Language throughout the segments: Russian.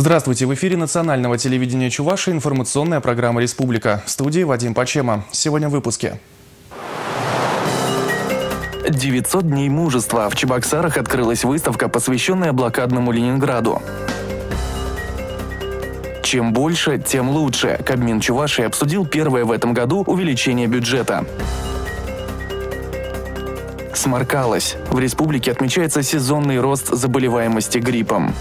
Здравствуйте, в эфире национального телевидения Чуваши информационная программа «Республика». В студии Вадим Пачема. Сегодня в выпуске. 900 дней мужества. В Чебоксарах открылась выставка, посвященная блокадному Ленинграду. Чем больше, тем лучше. Кабмин Чувашии обсудил первое в этом году увеличение бюджета. Сморкалось. В республике отмечается сезонный рост заболеваемости гриппом.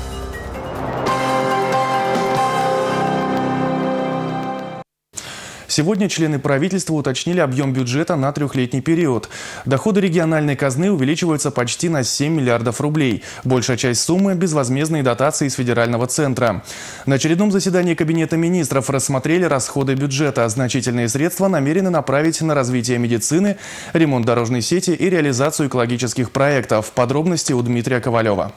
Сегодня члены правительства уточнили объем бюджета на трехлетний период. Доходы региональной казны увеличиваются почти на 7 миллиардов рублей. Большая часть суммы – безвозмездные дотации из федерального центра. На очередном заседании Кабинета министров рассмотрели расходы бюджета. Значительные средства намерены направить на развитие медицины, ремонт дорожной сети и реализацию экологических проектов. Подробности у Дмитрия Ковалева.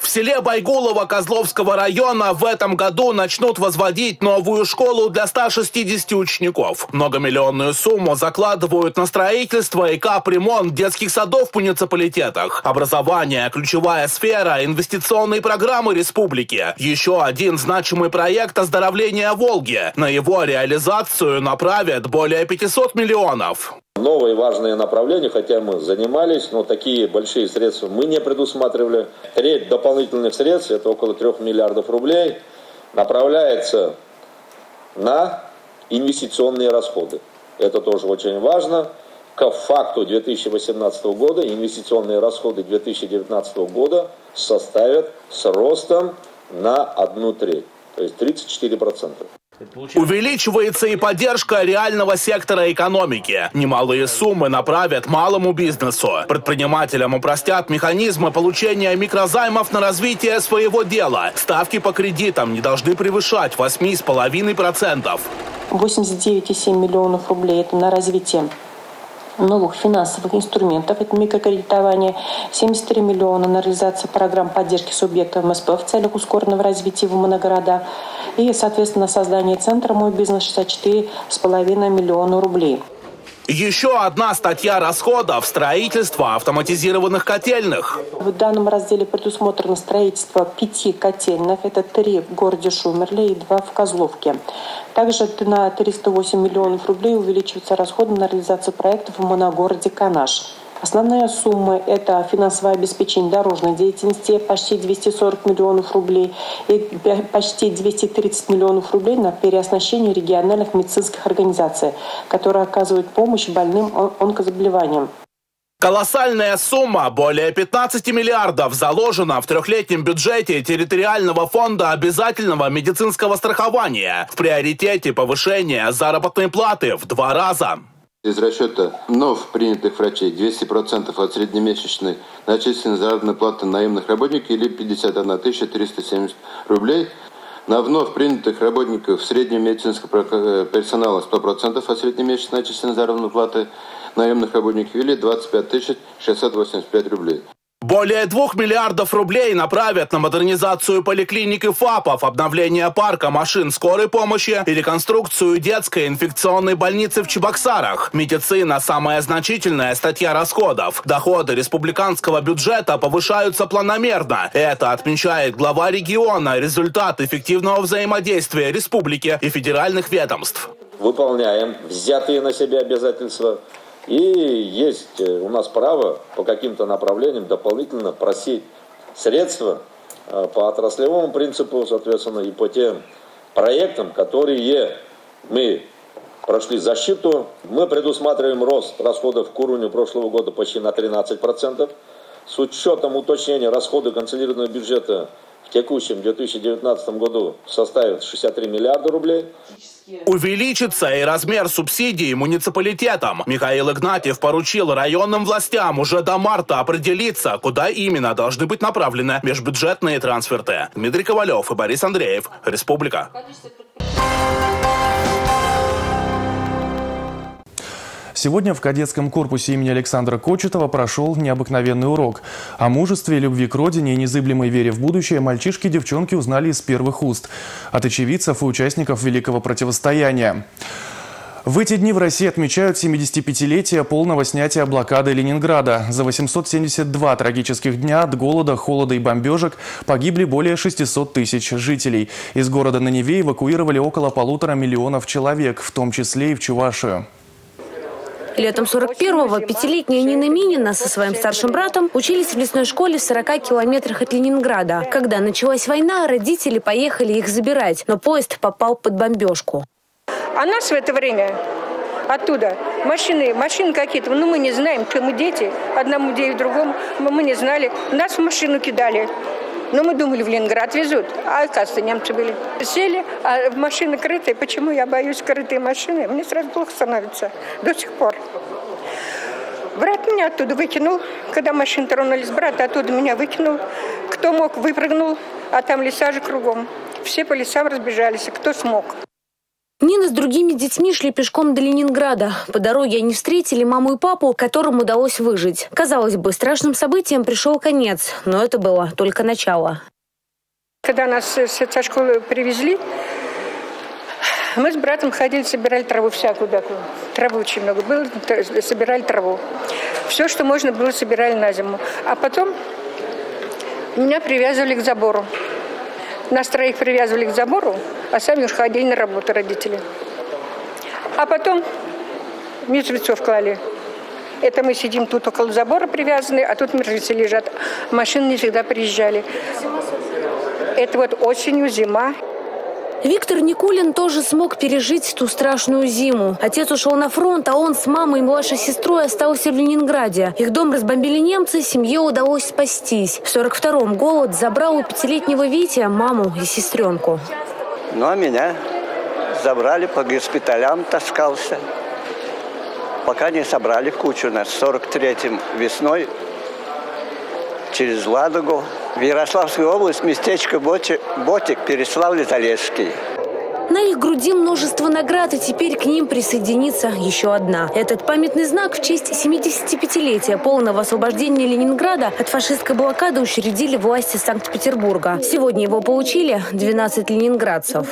В селе Байгулово Козловского района в этом году начнут возводить новую школу для 160 учеников. Многомиллионную сумму закладывают на строительство и капремонт детских садов в муниципалитетах. Образование – ключевая сфера инвестиционной программы республики. Еще один значимый проект оздоровления Волги. На его реализацию направят более 500 миллионов. Новые важные направления, хотя мы занимались, но такие большие средства мы не предусматривали. Треть дополнительных средств, это около 3 миллиардов рублей, направляется на инвестиционные расходы. Это тоже очень важно. К факту 2018 года инвестиционные расходы 2019 года составят с ростом на одну треть, то есть 34 процента. Увеличивается и поддержка реального сектора экономики. Немалые суммы направят малому бизнесу. Предпринимателям упростят механизмы получения микрозаймов на развитие своего дела. Ставки по кредитам не должны превышать 8,5%. 89,7 миллионов рублей – это на развитие новых финансовых инструментов. Это микрокредитование, 73 миллиона на реализацию программ поддержки субъектов МСП в целях ускоренного развития в моногорода. И, соответственно, создание центра «Мой бизнес» 64,5 миллиона рублей. Еще одна статья расходов – строительство автоматизированных котельных. В данном разделе предусмотрено строительство пяти котельных. Это три в городе Шумерле и два в Козловке. Также на 308 миллионов рублей увеличиваются расходы на реализацию проектов в моногороде Канаш. Основная сумма – это финансовое обеспечение дорожной деятельности, почти 240 миллионов рублей, и почти 230 миллионов рублей на переоснащение региональных медицинских организаций, которые оказывают помощь больным онкозаболеваниям. Колоссальная сумма, более 15 миллиардов, заложена в трехлетнем бюджете территориального фонда обязательного медицинского страхования. В приоритете повышение заработной платы в два раза. Из расчета вновь принятых врачей 200% от среднемесячной начисленной заработной платы наемных работников или 51 370 рублей. На вновь принятых работников среднего медицинского э, персонала 100% от среднемесячной начисленной заработной платы наемных работников или 25 685 рублей. Более двух миллиардов рублей направят на модернизацию поликлиник и ФАПов, обновление парка машин скорой помощи и реконструкцию детской инфекционной больницы в Чебоксарах. Медицина – самая значительная статья расходов. Доходы республиканского бюджета повышаются планомерно. Это отмечает глава региона, результат эффективного взаимодействия республики и федеральных ведомств. Выполняем взятые на себя обязательства и есть э, у нас право по каким-то направлениям дополнительно просить средства э, по отраслевому принципу, соответственно, и по тем проектам, которые мы прошли защиту. Мы предусматриваем рост расходов к уровню прошлого года почти на 13%. С учетом уточнения расходов консолидированного бюджета текущем 2019 году составит 63 миллиарда рублей. Увеличится и размер субсидий муниципалитетам. Михаил Игнатьев поручил районным властям уже до марта определиться, куда именно должны быть направлены межбюджетные трансферты. Дмитрий Ковалев и Борис Андреев. Республика. Сегодня в кадетском корпусе имени Александра Кочетова прошел необыкновенный урок. О мужестве, любви к родине и незыблемой вере в будущее мальчишки и девчонки узнали из первых уст. От очевидцев и участников великого противостояния. В эти дни в России отмечают 75-летие полного снятия блокады Ленинграда. За 872 трагических дня от голода, холода и бомбежек погибли более 600 тысяч жителей. Из города на Неве эвакуировали около полутора миллионов человек, в том числе и в Чувашию. Летом 41-го пятилетняя Нина Минина со своим старшим братом учились в лесной школе в 40 километрах от Ленинграда. Когда началась война, родители поехали их забирать, но поезд попал под бомбежку. А нас в это время оттуда машины, машины какие-то, ну мы не знаем, что мы дети, одному дети, другому, мы не знали. Нас в машину кидали. Но мы думали, в Ленинград везут, а оказывается, немцы были. Сели, а машины крытые. Почему я боюсь крытые машины? Мне сразу плохо становится до сих пор. Брат меня оттуда выкинул, когда машины тронулись. Брат оттуда меня выкинул. Кто мог, выпрыгнул, а там леса же кругом. Все по лесам разбежались, кто смог. Нина с другими детьми шли пешком до Ленинграда. По дороге они встретили маму и папу, которым удалось выжить. Казалось бы, страшным событиям пришел конец, но это было только начало. Когда нас со школы привезли, мы с братом ходили, собирали траву всякую такую. Травы очень много было, собирали траву. Все, что можно было, собирали на зиму. А потом меня привязывали к забору. Нас троих привязывали к забору, а сами уж ходили на работу родители. А потом мертвецов клали. Это мы сидим тут около забора привязаны, а тут мертвецы лежат. Машины не всегда приезжали. Это вот осенью, зима. Виктор Никулин тоже смог пережить ту страшную зиму. Отец ушел на фронт, а он с мамой и младшей сестрой остался в Ленинграде. Их дом разбомбили немцы, семье удалось спастись. В 42-м голод забрал у пятилетнего Витя маму и сестренку. Ну, а меня забрали по госпиталям, таскался. Пока не собрали кучу нас. В 43-м весной через Ладогу в Ярославскую область, местечко Ботик, Ботик Переславль-Залесский. На их груди множество наград, и теперь к ним присоединится еще одна. Этот памятный знак в честь 75-летия полного освобождения Ленинграда от фашистской блокады учредили власти Санкт-Петербурга. Сегодня его получили 12 ленинградцев.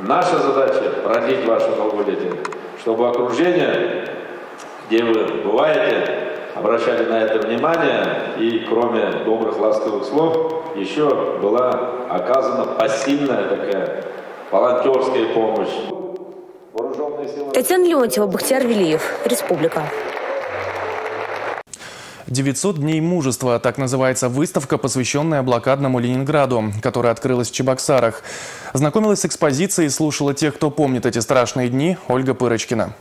Наша задача – продлить ваше долголетие, чтобы окружение, где вы бываете, обращали на это внимание, и кроме добрых ласковых слов, еще была оказана пассивная такая волонтерская помощь. Татьяна Леонтьева, Бахтияр Велиев, Республика. 900 дней мужества. Так называется выставка, посвященная блокадному Ленинграду, которая открылась в Чебоксарах. Знакомилась с экспозицией и слушала тех, кто помнит эти страшные дни, Ольга Пырочкина.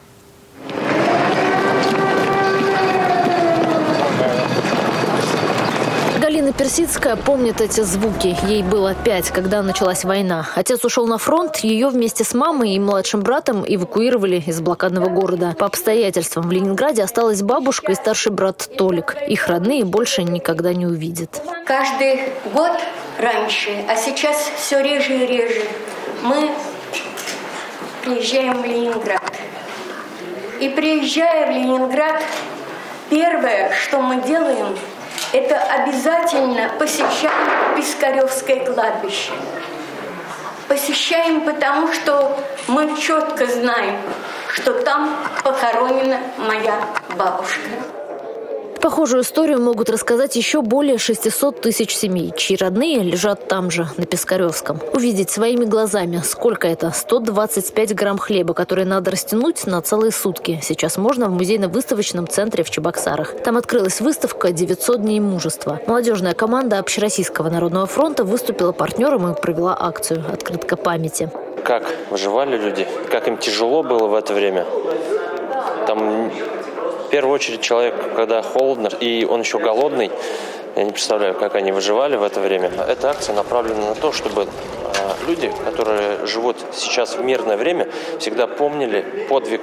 Персидская помнит эти звуки. Ей было пять, когда началась война. Отец ушел на фронт, ее вместе с мамой и младшим братом эвакуировали из блокадного города. По обстоятельствам в Ленинграде осталась бабушка и старший брат Толик. Их родные больше никогда не увидят. Каждый год раньше, а сейчас все реже и реже, мы приезжаем в Ленинград. И приезжая в Ленинград, первое, что мы делаем – это обязательно посещаем Пискаревское кладбище. Посещаем, потому что мы четко знаем, что там похоронена моя бабушка. Похожую историю могут рассказать еще более 600 тысяч семей, чьи родные лежат там же, на Пискаревском. Увидеть своими глазами, сколько это? 125 грамм хлеба, которые надо растянуть на целые сутки. Сейчас можно в музейно-выставочном центре в Чебоксарах. Там открылась выставка «900 дней мужества». Молодежная команда Общероссийского народного фронта выступила партнером и провела акцию «Открытка памяти». Как выживали люди, как им тяжело было в это время. Там в первую очередь человек, когда холодно и он еще голодный, я не представляю, как они выживали в это время. Эта акция направлена на то, чтобы а, люди, которые живут сейчас в мирное время, всегда помнили подвиг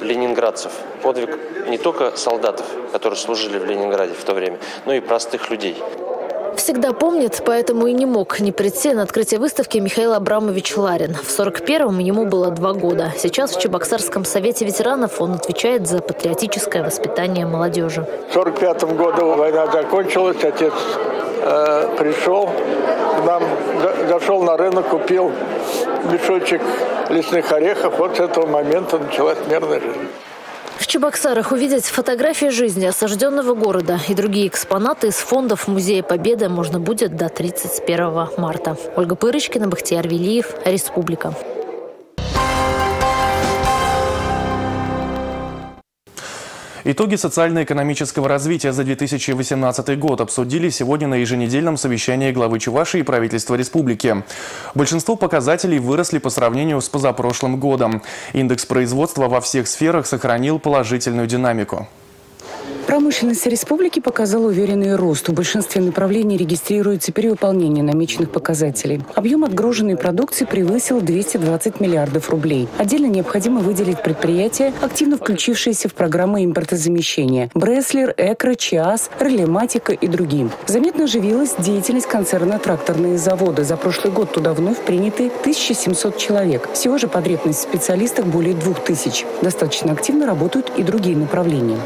ленинградцев, подвиг не только солдатов, которые служили в Ленинграде в то время, но и простых людей. Всегда помнит, поэтому и не мог не прийти на открытие выставки Михаил Абрамович Ларин. В 41-м ему было два года. Сейчас в Чебоксарском совете ветеранов он отвечает за патриотическое воспитание молодежи. В 45-м году война закончилась, отец э, пришел нам зашел на рынок, купил мешочек лесных орехов. Вот с этого момента началась мирная жизнь. Чебоксарах увидеть фотографии жизни осажденного города и другие экспонаты из фондов Музея Победы можно будет до 31 марта. Ольга Пырочкина, Бахтияр Велиев, Республика. Итоги социально-экономического развития за 2018 год обсудили сегодня на еженедельном совещании главы Чувашии и правительства республики. Большинство показателей выросли по сравнению с позапрошлым годом. Индекс производства во всех сферах сохранил положительную динамику. Промышленность республики показала уверенный рост. В большинстве направлений регистрируется перевыполнение намеченных показателей. Объем отгруженной продукции превысил 220 миллиардов рублей. Отдельно необходимо выделить предприятия, активно включившиеся в программы импортозамещения. Бреслер, Экро, Чиас, Релематика и другие. Заметно оживилась деятельность концерна «Тракторные заводы». За прошлый год туда вновь приняты 1700 человек. Всего же потребность в специалистах более 2000. Достаточно активно работают и другие направления.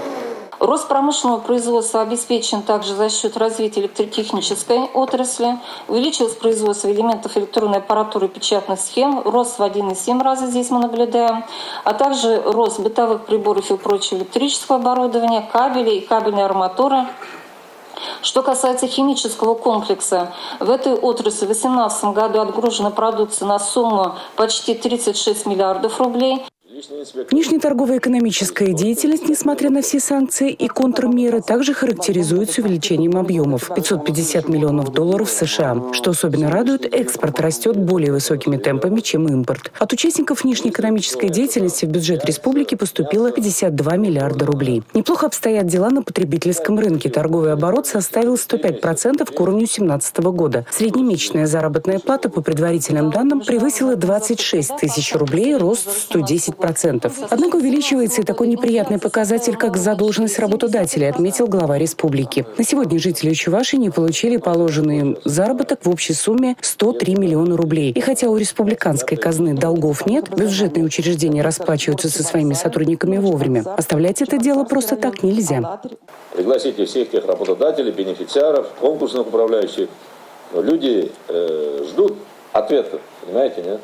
Рост промышленного производства обеспечен также за счет развития электротехнической отрасли. Увеличилось производство элементов электронной аппаратуры печатных схем. Рост в 1,7 раза здесь мы наблюдаем. А также рост бытовых приборов и прочего электрического оборудования, кабелей и кабельной арматуры. Что касается химического комплекса, в этой отрасли в 2018 году отгружена продукция на сумму почти 36 миллиардов рублей. Внешнеторговая экономическая деятельность, несмотря на все санкции и контрмеры, также характеризуется увеличением объемов – 550 миллионов долларов США. Что особенно радует, экспорт растет более высокими темпами, чем импорт. От участников внешнеэкономической деятельности в бюджет республики поступило 52 миллиарда рублей. Неплохо обстоят дела на потребительском рынке. Торговый оборот составил 105% к уровню 2017 года. Среднемесячная заработная плата, по предварительным данным, превысила 26 тысяч рублей, рост 110%. 10%. Однако увеличивается и такой неприятный показатель, как задолженность работодателя, отметил глава республики. На сегодня жители Чувашии не получили положенный им заработок в общей сумме 103 миллиона рублей. И хотя у республиканской казны долгов нет, бюджетные учреждения расплачиваются со своими сотрудниками вовремя. Оставлять это дело просто так нельзя. Пригласите всех тех работодателей, бенефициаров, конкурсных управляющих. Люди э, ждут ответов, понимаете, нет?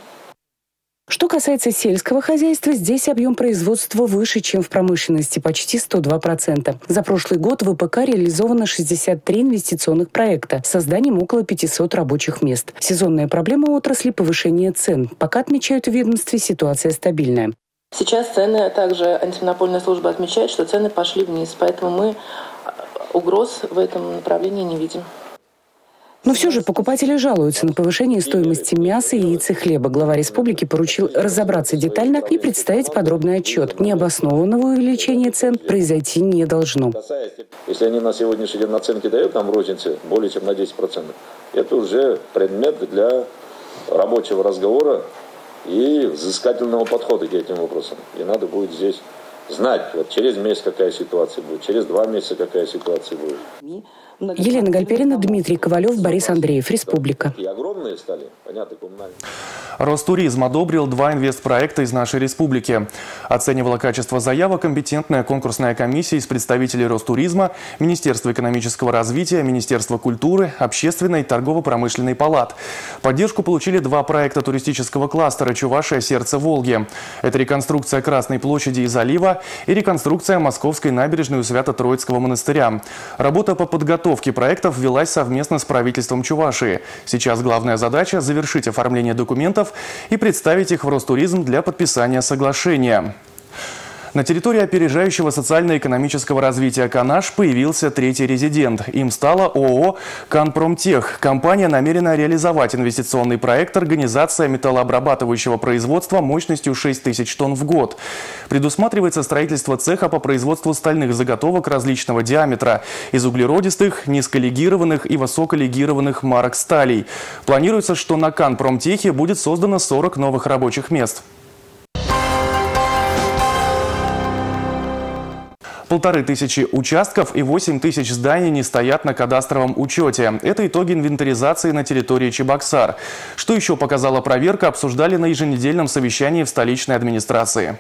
Что касается сельского хозяйства, здесь объем производства выше, чем в промышленности, почти 102%. За прошлый год в ВПК реализовано 63 инвестиционных проекта с созданием около 500 рабочих мест. Сезонная проблема отрасли – повышение цен. Пока отмечают в ведомстве, ситуация стабильная. Сейчас цены, также антимонопольная служба отмечает, что цены пошли вниз, поэтому мы угроз в этом направлении не видим. Но все же покупатели жалуются на повышение стоимости мяса, яиц и хлеба. Глава республики поручил разобраться детально и представить подробный отчет. Необоснованного увеличения цен произойти не должно. Если они на сегодняшний день наценки дают нам розницы более чем на 10%, это уже предмет для рабочего разговора и взыскательного подхода к этим вопросам. И надо будет здесь знать, вот через месяц какая ситуация будет, через два месяца какая ситуация будет. Елена Гальперина, Дмитрий Ковалев, Борис Андреев. Республика. И огромные стали, понятно, коммунальные. Ростуризм одобрил два инвестпроекта из нашей республики. Оценивала качество заявок компетентная конкурсная комиссия из представителей Ростуризма, Министерства экономического развития, Министерства культуры, Общественной торгово-промышленной палат. Поддержку получили два проекта туристического кластера «Чувашия. Сердце Волги». Это реконструкция Красной площади и залива и реконструкция Московской набережной у Свято-Троицкого монастыря. Работа по подготовке подготовки проектов велась совместно с правительством Чувашии. Сейчас главная задача – завершить оформление документов и представить их в Ростуризм для подписания соглашения. На территории опережающего социально-экономического развития Канаш появился третий резидент. Им стала ООО «Канпромтех». Компания намерена реализовать инвестиционный проект «Организация металлообрабатывающего производства мощностью 6 тысяч тонн в год». Предусматривается строительство цеха по производству стальных заготовок различного диаметра из углеродистых, низколегированных и высоколегированных марок сталей. Планируется, что на Канпромтехе будет создано 40 новых рабочих мест. Полторы тысячи участков и 8 тысяч зданий не стоят на кадастровом учете. Это итоги инвентаризации на территории Чебоксар. Что еще показала проверка, обсуждали на еженедельном совещании в столичной администрации.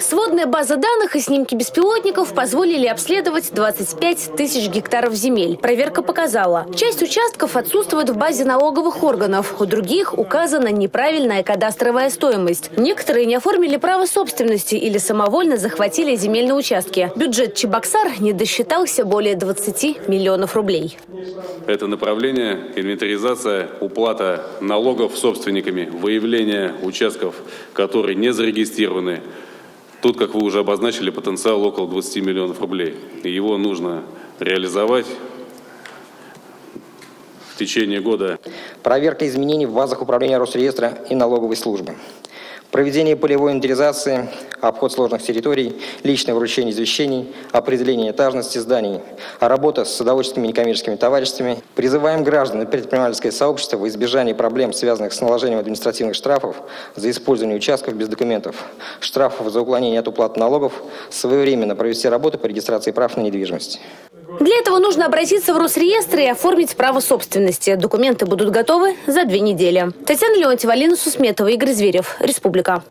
Сводная база данных и снимки беспилотников позволили обследовать 25 тысяч гектаров земель. Проверка показала, часть участков отсутствует в базе налоговых органов, у других указана неправильная кадастровая стоимость. Некоторые не оформили право собственности или самовольно захватили земельные участки. Бюджет Чебоксар не досчитался более 20 миллионов рублей. Это направление – инвентаризация, уплата налогов собственниками, выявление участков, которые не зарегистрированы, Тут, как вы уже обозначили, потенциал около 20 миллионов рублей. Его нужно реализовать в течение года. Проверка изменений в базах управления Росреестра и налоговой службы проведение полевой инвентаризации, обход сложных территорий, личное вручение извещений, определение этажности зданий, а работа с садоводческими и некоммерческими товариществами. Призываем граждан и предпринимательское сообщество в избежании проблем, связанных с наложением административных штрафов за использование участков без документов, штрафов за уклонение от уплаты налогов, своевременно провести работу по регистрации прав на недвижимость. Для этого нужно обратиться в Росреестр и оформить право собственности. Документы будут готовы за две недели. Татьяна Леонтьева, Алина Сусметова, Игорь Зверев. Республика.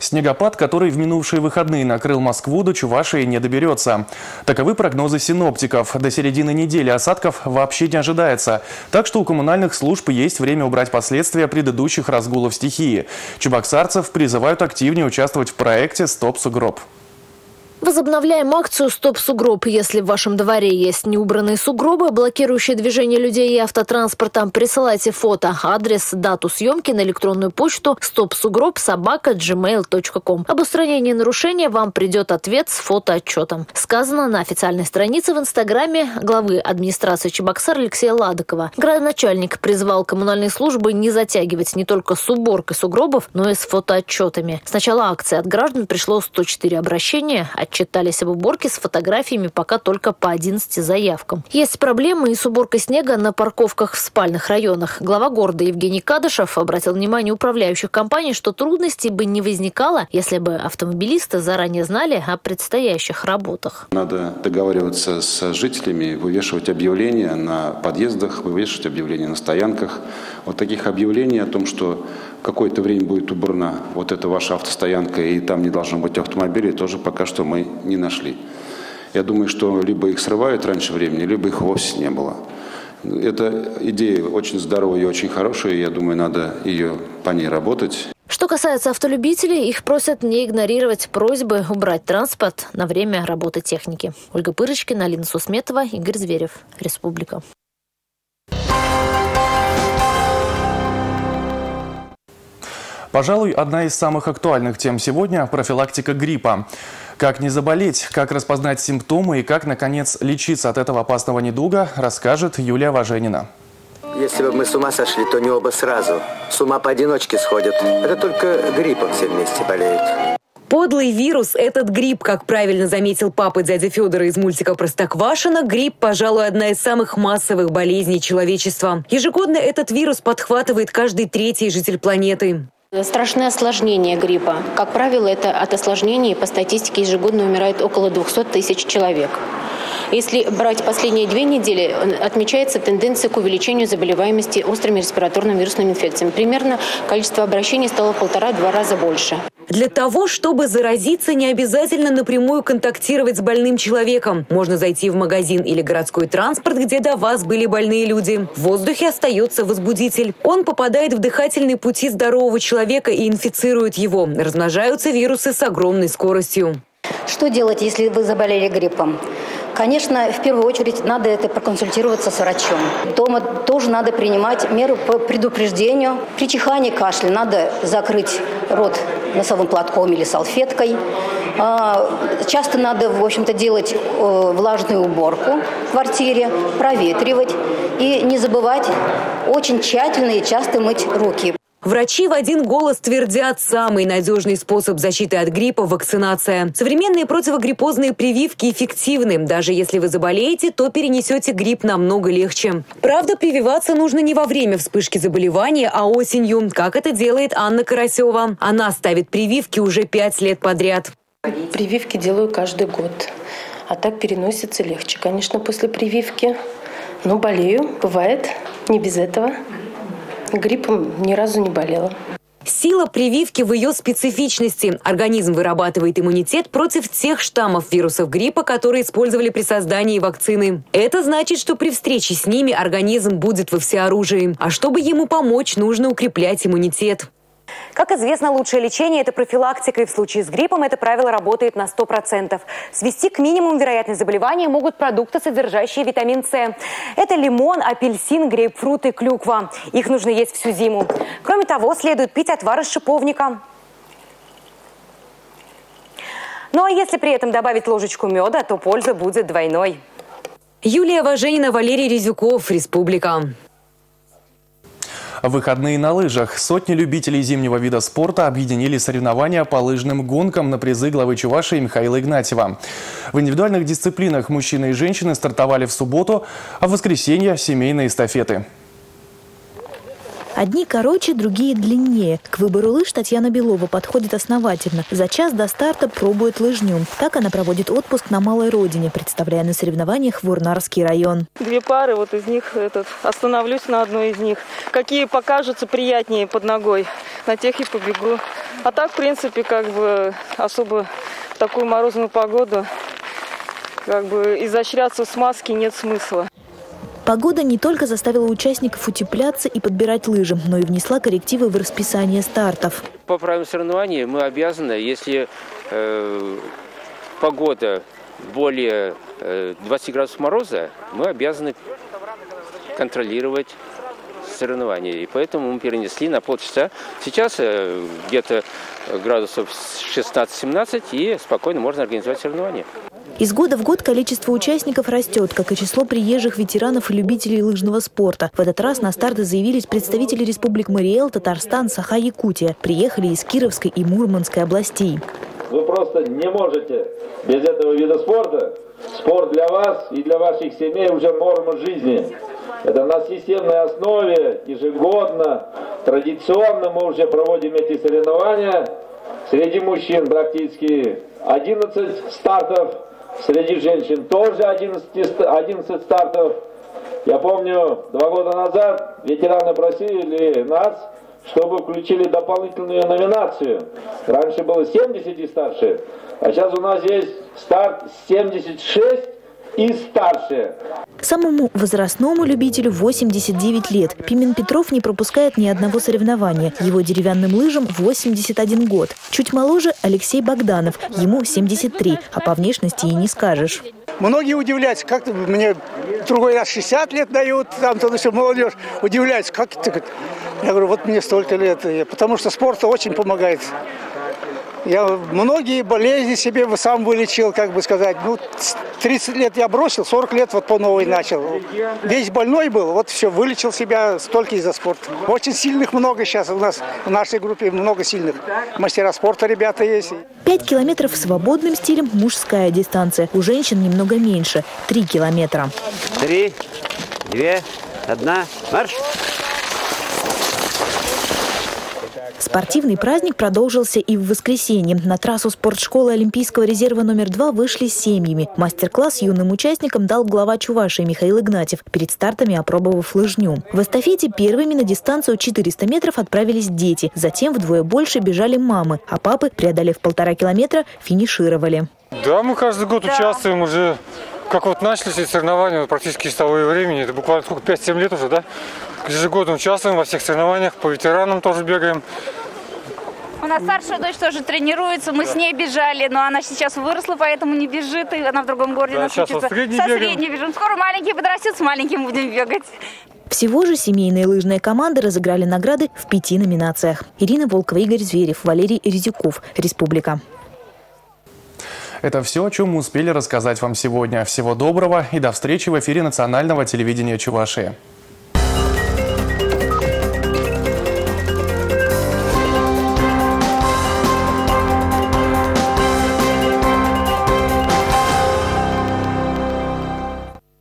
Снегопад, который в минувшие выходные накрыл Москву, до Чувашии не доберется. Таковы прогнозы синоптиков. До середины недели осадков вообще не ожидается. Так что у коммунальных служб есть время убрать последствия предыдущих разгулов стихии. Чебоксарцев призывают активнее участвовать в проекте «Стоп сугроб». Возобновляем акцию «Стоп сугроб». Если в вашем дворе есть неубранные сугробы, блокирующие движение людей и автотранспорта, присылайте фото, адрес, дату съемки на электронную почту stopsugrob собака gmail.com. Об устранении нарушения вам придет ответ с фотоотчетом. Сказано на официальной странице в Инстаграме главы администрации Чебоксар Алексея Ладыкова. Градоначальник призвал коммунальные службы не затягивать не только с уборкой сугробов, но и с фотоотчетами. С начала акции от граждан пришло 104 обращения, отчитались об уборке с фотографиями пока только по 11 заявкам. Есть проблемы и с уборкой снега на парковках в спальных районах. Глава города Евгений Кадышев обратил внимание управляющих компаний, что трудностей бы не возникало, если бы автомобилисты заранее знали о предстоящих работах. Надо договариваться с жителями, вывешивать объявления на подъездах, вывешивать объявления на стоянках. Вот таких объявлений о том, что какое-то время будет убрана вот эта ваша автостоянка, и там не должно быть автомобилей, тоже пока что мы не нашли. Я думаю, что либо их срывают раньше времени, либо их вовсе не было. Эта идея очень здоровая и очень хорошая, я думаю, надо ее по ней работать. Что касается автолюбителей, их просят не игнорировать просьбы убрать транспорт на время работы техники. Ольга Пырочкина, Алина Сусметова, Игорь Зверев. Республика. Пожалуй, одна из самых актуальных тем сегодня – профилактика гриппа. Как не заболеть, как распознать симптомы и как, наконец, лечиться от этого опасного недуга, расскажет Юлия Важенина. Если бы мы с ума сошли, то не оба сразу. С ума поодиночке сходят. Это только гриппом все вместе болеют. Подлый вирус – этот грипп, как правильно заметил папа дядя Федора из мультика «Простоквашино», грипп, пожалуй, одна из самых массовых болезней человечества. Ежегодно этот вирус подхватывает каждый третий житель планеты. Страшное осложнение гриппа. Как правило, это от осложнений по статистике ежегодно умирает около 200 тысяч человек. Если брать последние две недели, отмечается тенденция к увеличению заболеваемости острыми респираторными вирусными инфекциями. Примерно количество обращений стало в полтора-два раза больше. Для того, чтобы заразиться, не обязательно напрямую контактировать с больным человеком. Можно зайти в магазин или городской транспорт, где до вас были больные люди. В воздухе остается возбудитель. Он попадает в дыхательные пути здорового человека и инфицирует его. Размножаются вирусы с огромной скоростью. Что делать, если вы заболели гриппом? Конечно, в первую очередь надо это проконсультироваться с врачом. Дома тоже надо принимать меры по предупреждению. При чихании, кашле надо закрыть рот носовым платком или салфеткой. А, часто надо, в общем-то, делать э, влажную уборку в квартире, проветривать и не забывать очень тщательно и часто мыть руки. Врачи в один голос твердят, самый надежный способ защиты от гриппа – вакцинация. Современные противогриппозные прививки эффективны. Даже если вы заболеете, то перенесете грипп намного легче. Правда, прививаться нужно не во время вспышки заболевания, а осенью, как это делает Анна Карасева. Она ставит прививки уже пять лет подряд. Прививки делаю каждый год. А так переносится легче, конечно, после прививки. Но болею, бывает, не без этого. Гриппом ни разу не болела. Сила прививки в ее специфичности. Организм вырабатывает иммунитет против тех штаммов вирусов гриппа, которые использовали при создании вакцины. Это значит, что при встрече с ними организм будет во всеоружии. А чтобы ему помочь, нужно укреплять иммунитет. Как известно, лучшее лечение – это профилактика, и в случае с гриппом это правило работает на 100%. Свести к минимуму вероятность заболевания могут продукты, содержащие витамин С. Это лимон, апельсин, грейпфрут и клюква. Их нужно есть всю зиму. Кроме того, следует пить отвар из шиповника. Ну а если при этом добавить ложечку меда, то польза будет двойной. Юлия Важенина, Валерий Резюков, Республика. Выходные на лыжах. Сотни любителей зимнего вида спорта объединили соревнования по лыжным гонкам на призы главы Чувашии Михаила Игнатьева. В индивидуальных дисциплинах мужчины и женщины стартовали в субботу, а в воскресенье – семейные эстафеты. Одни короче, другие длиннее. К выбору лыж Татьяна Белова подходит основательно. За час до старта пробует лыжню. Так она проводит отпуск на малой родине, представляя на соревнованиях Вурнарский район. Две пары, вот из них этот, остановлюсь на одной из них. Какие покажутся приятнее под ногой, на тех и побегу. А так, в принципе, как бы особо в такую морозную погоду как бы изощряться в смазке нет смысла. Погода не только заставила участников утепляться и подбирать лыжи, но и внесла коррективы в расписание стартов. По правилам соревнований мы обязаны, если э, погода более э, 20 градусов мороза, мы обязаны контролировать соревнования. И поэтому мы перенесли на полчаса. Сейчас э, где-то градусов 16-17 и спокойно можно организовать соревнования. Из года в год количество участников растет, как и число приезжих ветеранов и любителей лыжного спорта. В этот раз на старты заявились представители республик Мариэл, Татарстан, Саха, Якутия. Приехали из Кировской и Мурманской областей. Вы просто не можете без этого вида спорта. Спорт для вас и для ваших семей уже норма жизни. Это на системной основе, ежегодно, традиционно мы уже проводим эти соревнования. Среди мужчин практически 11 стартов Среди женщин тоже 11, 11 стартов. Я помню, два года назад ветераны просили нас, чтобы включили дополнительную номинацию. Раньше было 70 и старше, а сейчас у нас есть старт 76 и старше. Самому возрастному любителю 89 лет. Пимен Петров не пропускает ни одного соревнования. Его деревянным лыжам 81 год. Чуть моложе Алексей Богданов. Ему 73, а по внешности и не скажешь. Многие удивляются, как мне другой раз 60 лет дают, там то все молодежь удивляется, как это. Я говорю, вот мне столько лет, потому что спорт очень помогает. Я многие болезни себе сам вылечил, как бы сказать. Ну, 30 лет я бросил, 40 лет вот по новой начал. Весь больной был, вот все, вылечил себя столько из-за спорта. Очень сильных много сейчас у нас в нашей группе, много сильных. Мастера спорта ребята есть. Пять километров свободным стилем мужская дистанция. У женщин немного меньше, три километра. Три, две, одна, марш! Спортивный праздник продолжился и в воскресенье. На трассу спортшколы Олимпийского резерва номер два вышли с семьями. Мастер-класс юным участникам дал глава Чувашии Михаил Игнатьев, перед стартами опробовав лыжню. В эстафете первыми на дистанцию 400 метров отправились дети. Затем вдвое больше бежали мамы, а папы, преодолев полтора километра, финишировали. Да, мы каждый год да. участвуем уже как вот начались эти соревнования, практически с того и времени, это буквально сколько, 5-7 лет уже, да? Ежегодно участвуем во всех соревнованиях, по ветеранам тоже бегаем. У нас старшая дочь тоже тренируется, мы да. с ней бежали, но она сейчас выросла, поэтому не бежит, и она в другом городе да, нас сейчас учится. Со средней бежим. Скоро маленький подрастет, с маленьким будем бегать. Всего же семейные лыжные команды разыграли награды в пяти номинациях. Ирина Волкова, Игорь Зверев, Валерий Резюков. Республика. Это все, о чем мы успели рассказать вам сегодня. Всего доброго и до встречи в эфире национального телевидения Чувашии.